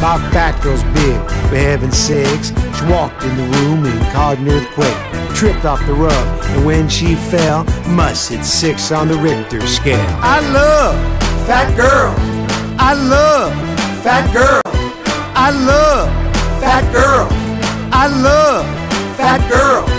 My fat girl's big, for heaven's sakes. She walked in the room and caused an earthquake. Tripped off the rug, and when she fell, must hit six on the Richter scale. I love fat girl. I love fat girl. I love fat girl. I love fat girl.